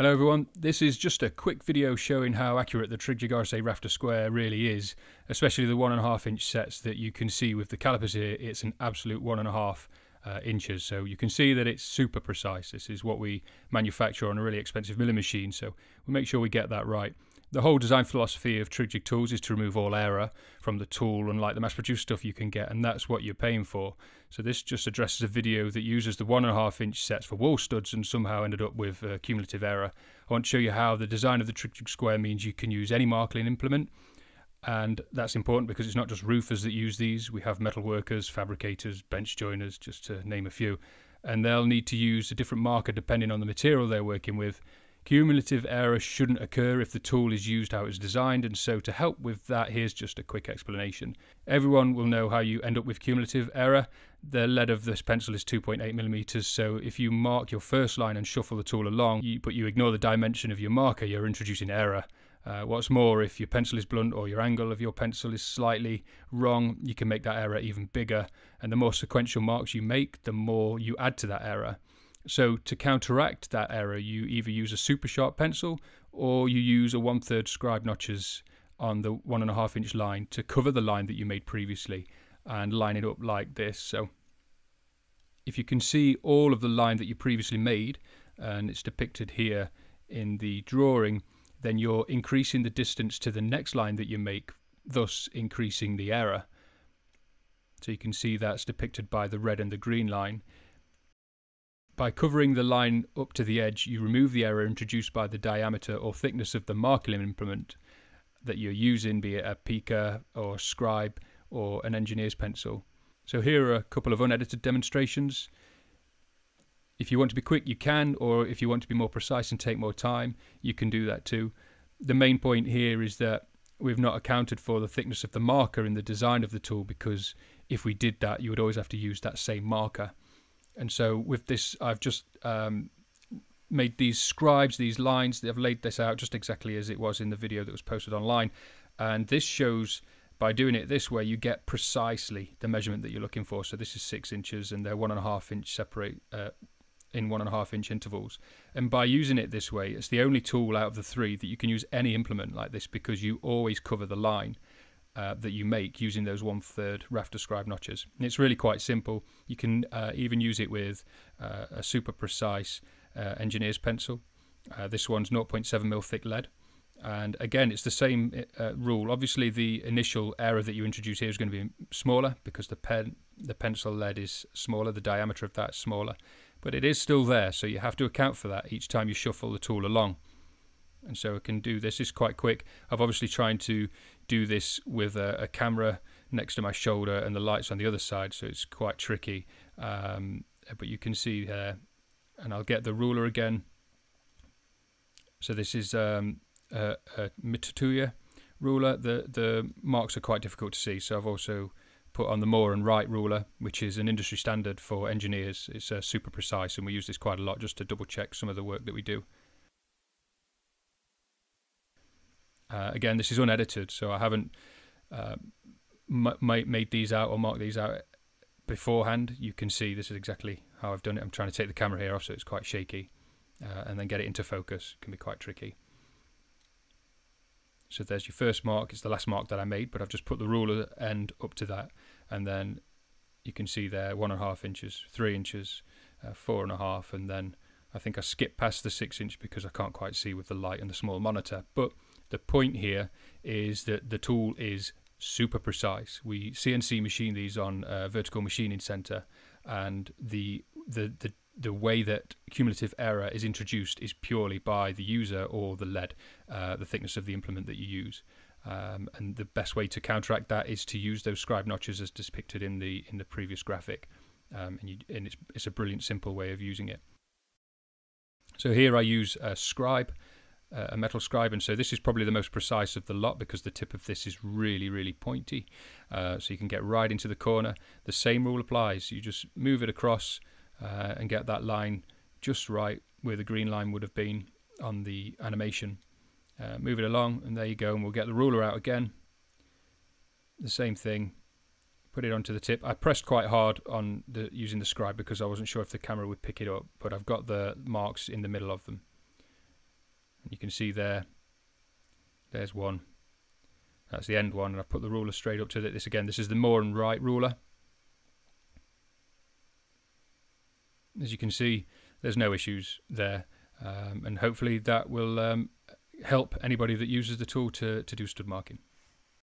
Hello everyone, this is just a quick video showing how accurate the TrigJig rafter square really is, especially the one and a half inch sets that you can see with the calipers here, it's an absolute one and a half uh, inches. So you can see that it's super precise. This is what we manufacture on a really expensive milling machine, so we make sure we get that right. The whole design philosophy of TrigJig tools is to remove all error from the tool, unlike the mass-produced stuff you can get, and that's what you're paying for. So this just addresses a video that uses the one and a half inch sets for wall studs and somehow ended up with uh, cumulative error. I want to show you how the design of the TrigJig square means you can use any marking implement, and that's important because it's not just roofers that use these. We have metal workers, fabricators, bench joiners, just to name a few, and they'll need to use a different marker depending on the material they're working with Cumulative error shouldn't occur if the tool is used how it's designed, and so to help with that, here's just a quick explanation. Everyone will know how you end up with cumulative error. The lead of this pencil is 2.8 millimeters, so if you mark your first line and shuffle the tool along, you, but you ignore the dimension of your marker, you're introducing error. Uh, what's more, if your pencil is blunt or your angle of your pencil is slightly wrong, you can make that error even bigger. And the more sequential marks you make, the more you add to that error. So to counteract that error, you either use a super sharp pencil or you use a one third scribe notches on the one and a half inch line to cover the line that you made previously and line it up like this. So if you can see all of the line that you previously made, and it's depicted here in the drawing, then you're increasing the distance to the next line that you make, thus increasing the error. So you can see that's depicted by the red and the green line. By covering the line up to the edge, you remove the error introduced by the diameter or thickness of the marking implement that you're using, be it a pica or scribe or an engineer's pencil. So here are a couple of unedited demonstrations. If you want to be quick, you can, or if you want to be more precise and take more time, you can do that too. The main point here is that we've not accounted for the thickness of the marker in the design of the tool because if we did that, you would always have to use that same marker. And so with this, I've just um, made these scribes, these lines. I've laid this out just exactly as it was in the video that was posted online. And this shows by doing it this way, you get precisely the measurement that you're looking for. So this is six inches, and they're one and a half inch separate uh, in one and a half inch intervals. And by using it this way, it's the only tool out of the three that you can use any implement like this because you always cover the line uh, that you make using those one third rafter scribe notches. And it's really quite simple. You can uh, even use it with uh, a super precise uh, engineer's pencil. Uh, this one's 0.7 mil thick lead. And again, it's the same uh, rule. Obviously, the initial error that you introduce here is going to be smaller because the pen, the pencil lead is smaller, the diameter of that is smaller, but it is still there. So you have to account for that each time you shuffle the tool along and so I can do this. It's quite quick. I've obviously trying to do this with a, a, camera next to my shoulder and the lights on the other side, so it's quite tricky. Um, but you can see here, and I'll get the ruler again. So this is um, a, a Mitutoyo ruler. The the marks are quite difficult to see, so I've also put on the Moore and Wright ruler, which is an industry standard for engineers. It's uh, super precise, and we use this quite a lot just to double check some of the work that we do. Uh, again, this is unedited, so I haven't uh, made these out or marked these out beforehand. You can see this is exactly how I've done it. I'm trying to take the camera here off so it's quite shaky uh, and then get it into focus. It can be quite tricky. So there's your first mark. It's the last mark that I made, but I've just put the ruler end up to that. And then you can see there one and a half inches, three inches, uh, four and a half. And then I think I skipped past the six inch because I can't quite see with the light and the small monitor. But the point here is that the tool is super precise. We CNC machine these on a vertical machining center, and the the the the way that cumulative error is introduced is purely by the user or the lead, uh, the thickness of the implement that you use. Um, and the best way to counteract that is to use those scribe notches as depicted in the in the previous graphic. Um, and, you, and it's, it's a brilliant, simple way of using it. So here I use a scribe a metal scribe and so this is probably the most precise of the lot because the tip of this is really really pointy. Uh, so you can get right into the corner. The same rule applies. You just move it across uh, and get that line just right where the green line would have been on the animation. Uh, move it along and there you go and we'll get the ruler out again. The same thing put it onto the tip I pressed quite hard on the using the scribe because I wasn't sure if the camera would pick it up but I've got the marks in the middle of them You can see there, there's one. That's the end one, and I've put the ruler straight up to this again. This is the Moore and Wright ruler. As you can see, there's no issues there, um, and hopefully that will um, help anybody that uses the tool to, to do stud marking.